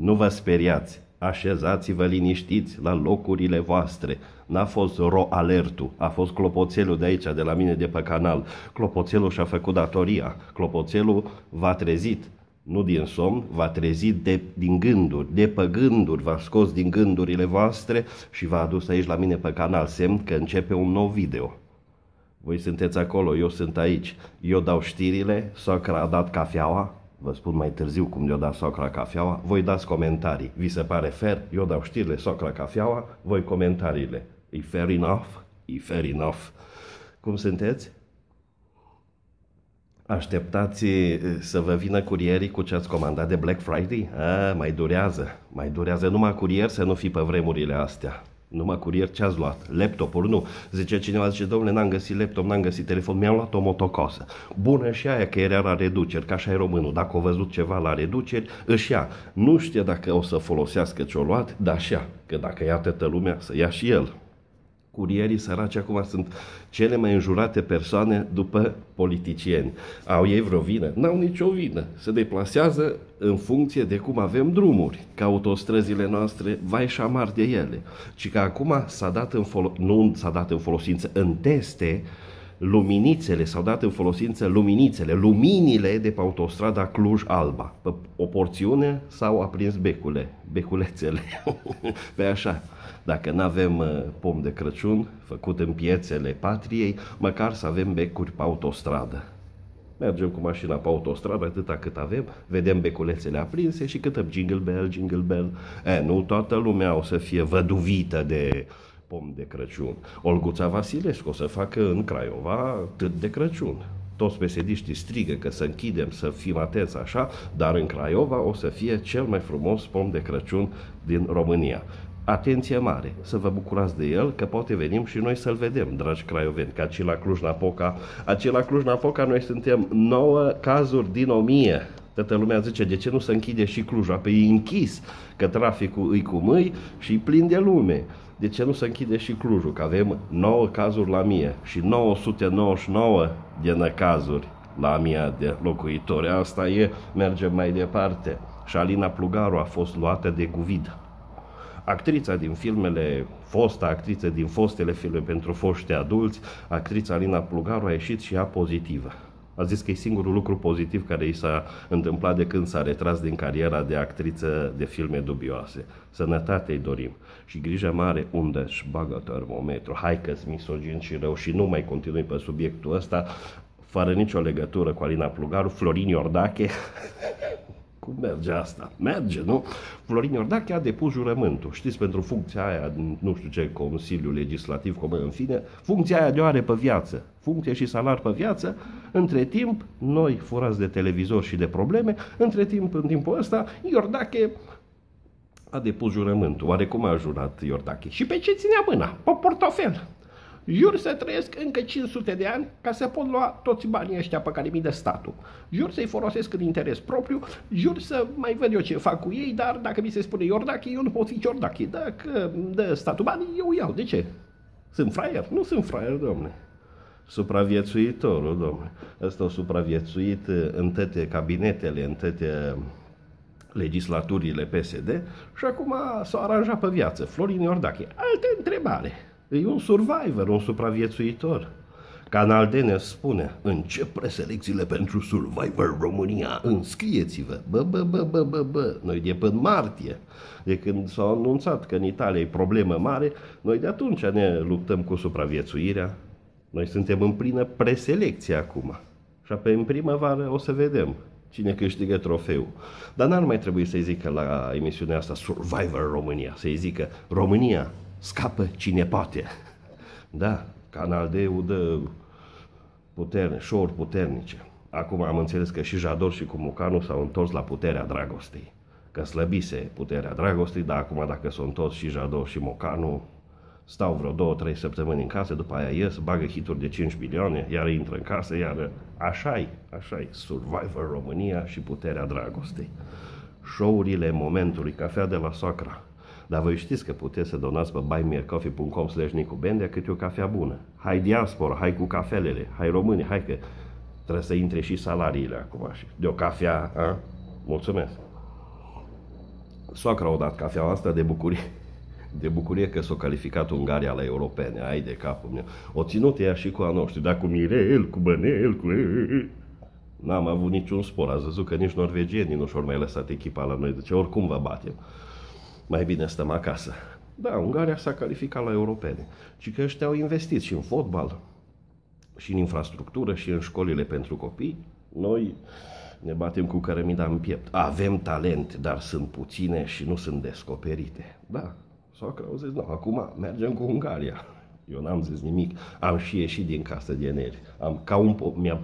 Nu vă speriați, așezați-vă liniștiți la locurile voastre. N-a fost ro alertul, a fost clopoțelul de aici, de la mine de pe canal. Clopoțelul și-a făcut datoria. Clopoțelul v-a trezit, nu din somn, v-a trezit de, din gânduri, de pe gânduri, v-a scos din gândurile voastre și v-a adus aici la mine pe canal, semn că începe un nou video. Voi sunteți acolo, eu sunt aici. Eu dau știrile, socra a dat cafeaua, vă spun mai târziu cum le-o dat socra cafeaua, voi dați comentarii. Vi se pare fair? Eu dau știrile, socra cafeaua, voi comentariile. E fair enough? E fair enough. Cum sunteți? Așteptați să vă vină curierii cu ce ați comandat de Black Friday? A, mai durează. Mai durează numai curier să nu fi pe vremurile astea. Numai curier ce ați luat? Laptopuri? Nu. Zice cineva, zice, domnule, n-am găsit laptop, n-am găsit telefon, mi-am luat o motocosă. Bună și aia că era la reduceri, că așa e românul. Dacă au văzut ceva la reduceri, își ia. Nu știe dacă o să folosească ce-o luat, dar așa, Că dacă ia toată lumea, să ia și el. Curierii săraci acum sunt cele mai înjurate persoane după politicieni. Au ei vreo vină? N-au nicio vină. Se deplasează în funcție de cum avem drumuri, ca autostrăzile noastre, vai și amar de ele. Și că acum s-a dat în folo- nu s-a dat în folosință, în teste, luminițele, s-au dat în folosință luminițele, luminile de pe autostrada Cluj-Alba. Pe o porțiune s-au aprins becule, beculețele, pe așa. Dacă nu avem uh, pom de Crăciun făcut în piețele patriei, măcar să avem becuri pe autostradă. Mergem cu mașina pe autostradă atâta cât avem, vedem beculețele aprinse și cântăm jingle bell, jingle bell. E, nu toată lumea o să fie văduvită de pom de Crăciun. Olguța Vasilescu o să facă în Craiova tât de Crăciun. Toți pesediștii strigă că să închidem, să fim atenți așa, dar în Craiova o să fie cel mai frumos pom de Crăciun din România atenție mare, să vă bucurați de el, că poate venim și noi să-l vedem, dragi craioveni, ca și la Cluj-Napoca. Aici la Cluj-Napoca noi suntem 9 cazuri din 1000. Toată lumea zice, de ce nu se închide și Clujul? Păi e închis, că traficul îi cu mâi și plin de lume. De ce nu se închide și Clujul? Că avem 9 cazuri la mie și 999 de cazuri la mia de locuitori. Asta e, mergem mai departe. Și Alina Plugaru a fost luată de Guvid actrița din filmele, fosta actriță din fostele filme pentru foști adulți, actrița Alina Plugaru a ieșit și ea pozitivă. A zis că e singurul lucru pozitiv care i s-a întâmplat de când s-a retras din cariera de actriță de filme dubioase. Sănătate îi dorim și grijă mare unde își bagă termometru. Hai că-s misogin și rău și nu mai continui pe subiectul ăsta fără nicio legătură cu Alina Plugaru, Florin Iordache Cum merge asta? Merge, nu? Florin Iordache a depus jurământul. Știți, pentru funcția aia, nu știu ce, Consiliul Legislativ, cum în fine, funcția aia de o are pe viață. Funcție și salar pe viață. Între timp, noi, furați de televizor și de probleme, între timp, în timpul ăsta, Iordache a depus jurământul. Oare cum a jurat Iordache? Și pe ce ținea mâna? Pe portofel. Jur să trăiesc încă 500 de ani ca să pot lua toți banii ăștia pe care mi dă statul. Jur să-i folosesc în interes propriu, jur să mai văd eu ce fac cu ei, dar dacă mi se spune Iordache, eu nu pot fi Iordache. Dacă dă statul banii, eu iau. De ce? Sunt fraier? Nu sunt fraier, domne. Supraviețuitorul, domne. Ăsta a supraviețuit în toate cabinetele, în toate legislaturile PSD și acum s-a aranjat pe viață. Florin Iordache. Altă întrebare. E un survivor, un supraviețuitor. Canal D ne spune, încep preselecțiile pentru Survivor România, înscrieți-vă. Bă, bă, bă, bă, bă, bă, noi de până martie, de când s-a anunțat că în Italia e problemă mare, noi de atunci ne luptăm cu supraviețuirea. Noi suntem în plină preselecție acum. Și apoi în primăvară o să vedem cine câștigă trofeul. Dar n-ar mai trebui să-i zică la emisiunea asta Survivor România, să-i zică România, scapă cine poate. Da, Canal d dă putere, show puternice. Acum am înțeles că și Jador și Cumucanu s-au întors la puterea dragostei. Că slăbise puterea dragostei, dar acum dacă sunt toți și Jador și Mocanu, stau vreo două, trei săptămâni în casă, după aia ies, bagă hituri de 5 milioane, iar intră în casă, iar așa-i, așa-i, Survivor România și puterea dragostei. Show-urile momentului, cafea de la socra, dar voi știți că puteți să donați pe buymeacoffee.com slash nicubendea câte o cafea bună. Hai diaspora, hai cu cafelele, hai români, hai că trebuie să intre și salariile acum. De o cafea, a? Mulțumesc! soacra o dat cafeaua asta de bucurie. De bucurie că s-a calificat Ungaria la europene. Ai de capul meu. O ținut ea și cu a noștri, dar cu Mirel, cu Bănel, cu... N-am avut niciun spor. Ați văzut că nici norvegienii nu și-au mai lăsat echipa la noi. Deci oricum vă batem. Mai bine stăm acasă. Da, Ungaria s-a calificat la europene. Și că ăștia au investit și în fotbal, și în infrastructură, și în școlile pentru copii. Noi ne batem cu cărămida în piept. Avem talent, dar sunt puține și nu sunt descoperite. Da, soacra au zis, nu, acum mergem cu Ungaria. Eu n-am zis nimic. Am și ieșit din casă de nervi. Am, ca un, mi-am,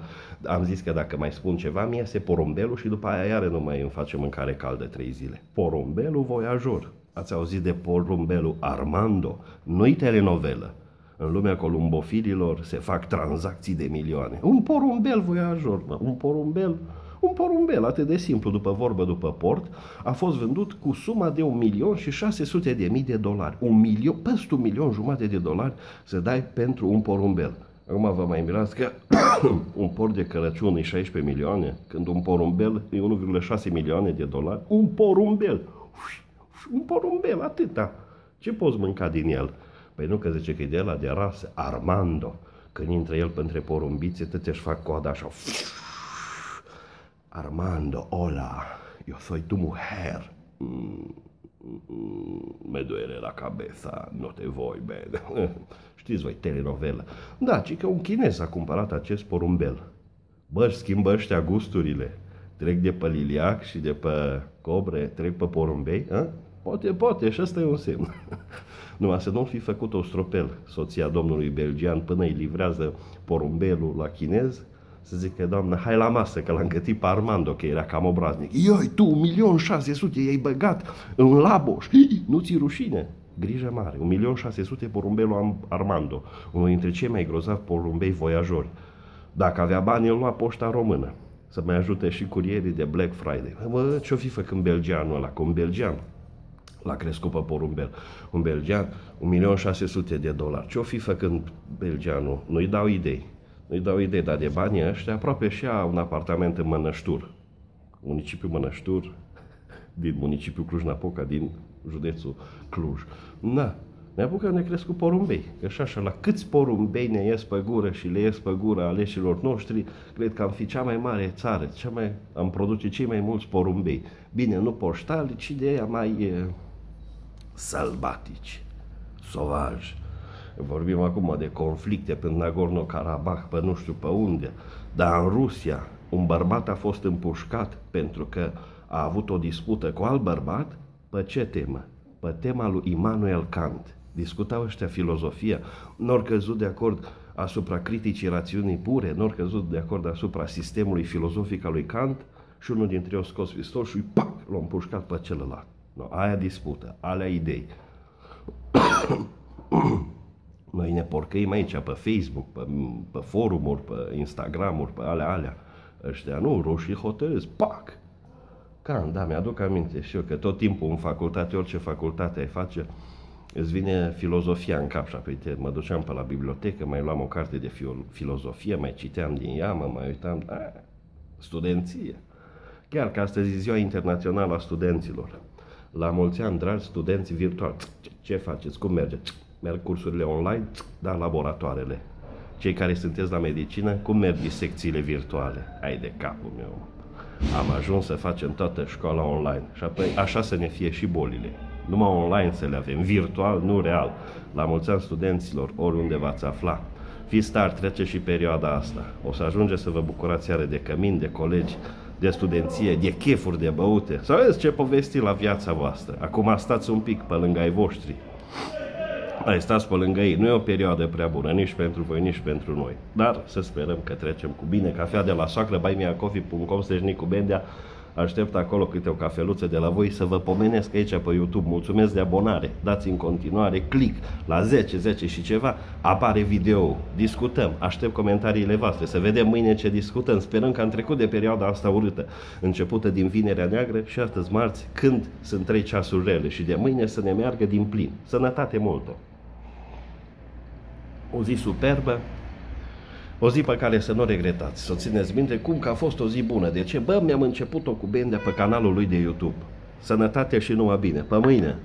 am zis că dacă mai spun ceva, mi iese porumbelul și după aia iară nu mai îmi face mâncare caldă trei zile. Porumbelul voiajor. Ați auzit de porumbelul Armando? Nu-i telenovelă. În lumea columbofililor se fac tranzacții de milioane. Un porumbel voiajor, un porumbel un porumbel, atât de simplu, după vorbă, după port, a fost vândut cu suma de un milion și 600 de mii de dolari. Un milion, peste un milion jumate de dolari să dai pentru un porumbel. Acum vă mai mirați că un port de Crăciun e 16 milioane, când un porumbel e 1,6 milioane de dolari. Un porumbel! Un porumbel, atâta. Ce poți mânca din el? Păi nu că zice că e de la de rasă, Armando. Când intră el între porumbițe, tot își fac coada așa. Armando, hola, yo soy tu mujer. Mm, mm, me duele la cabeza, no te voi bene. Știți voi, telenovelă. Da, ci că un chinez a cumpărat acest porumbel. Bă, schimbă ăștia gusturile. Trec de pe liliac și de pe cobre, trec pe porumbei, a? Poate, poate, și ăsta e un semn. Numai să nu fi făcut o stropel soția domnului belgian până îi livrează porumbelul la chinez, să zică, doamnă, hai la masă, că l-am gătit pe Armando, că era cam obraznic. Ioi, tu, un milion șase sute, i-ai băgat în laboș, nu ți rușine? Grijă mare, un milion șase sute porumbelul Armando, unul dintre cei mai grozavi porumbei voiajori. Dacă avea bani, îl lua poșta română. Să mai ajute și curierii de Black Friday. Mă, ce-o fi făcând belgianul ăla, cu un belgian? L-a crescut pe porumbel. Un belgian, 1.600.000 de dolari. Ce-o fi făcând belgianul? Nu-i dau idei. Nu-i dau idei, dar de banii ăștia aproape și a un apartament în Mănăștur. Municipiul Mănăștur, din municipiul Cluj-Napoca, din județul Cluj. Na, ne apucă ne cresc cu porumbei. Că și așa, la câți porumbei ne ies pe gură și le ies pe gură aleșilor noștri, cred că am fi cea mai mare țară, cea mai, am produce cei mai mulți porumbei. Bine, nu poștali, ci de aia mai e, sălbatici, sovaj. Vorbim acum de conflicte pe Nagorno-Karabakh, pe nu știu pe unde, dar în Rusia un bărbat a fost împușcat pentru că a avut o dispută cu alt bărbat, pe ce temă? Pe tema lui Immanuel Kant. Discutau ăștia filozofia, n-au căzut de acord asupra criticii rațiunii pure, n-au căzut de acord asupra sistemului filozofic al lui Kant și unul dintre ei a scos pistol și pac, l-a împușcat pe celălalt. No, aia dispută, alea idei. Noi ne porcăim aici pe Facebook, pe, pe forumuri, pe Instagramuri, pe alea, alea. Ăștia nu, roșii hotărâți, pac! Cam, da, mi-aduc aminte și eu că tot timpul în facultate, orice facultate ai face, îți vine filozofia în cap și apoi te, mă duceam pe la bibliotecă, mai luam o carte de filozofie, mai citeam din ea, mă mai uitam, a, studenție. Chiar că astăzi e ziua internațională a studenților. La mulți ani, dragi studenți virtuali, ce faceți, cum mergeți? Merg cursurile online, da, laboratoarele. Cei care sunteți la medicină, cum merg secțiile virtuale? Ai de capul meu. Am ajuns să facem toată școala online și apoi așa să ne fie și bolile. Numai online să le avem, virtual, nu real. La mulți ani studenților, oriunde v-ați afla. Fiți tari, trece și perioada asta. O să ajunge să vă bucurați iară de cămin, de colegi, de studenție, de chefuri de băute. Să vedeți ce povesti la viața voastră. Acum stați un pic pe lângă ai voștri. Hai, stați pe lângă ei. Nu e o perioadă prea bună, nici pentru voi, nici pentru noi. Dar să sperăm că trecem cu bine. Cafea de la soacră, buymeacoffee.com, cu Bendea. Aștept acolo câte o cafeluță de la voi să vă pomenesc aici pe YouTube. Mulțumesc de abonare. Dați în continuare click la 10, 10 și ceva. Apare video. Discutăm. Aștept comentariile voastre. Să vedem mâine ce discutăm. Sperăm că am trecut de perioada asta urâtă. Începută din Vinerea Neagră și astăzi marți, când sunt 3 ceasuri rele. Și de mâine să ne meargă din plin. Sănătate multă! O zi superbă, o zi pe care să nu regretați, să țineți minte cum că a fost o zi bună. De ce? Bă, mi-am început-o cu Bendea pe canalul lui de YouTube. Sănătate și numai bine. Pe mâine!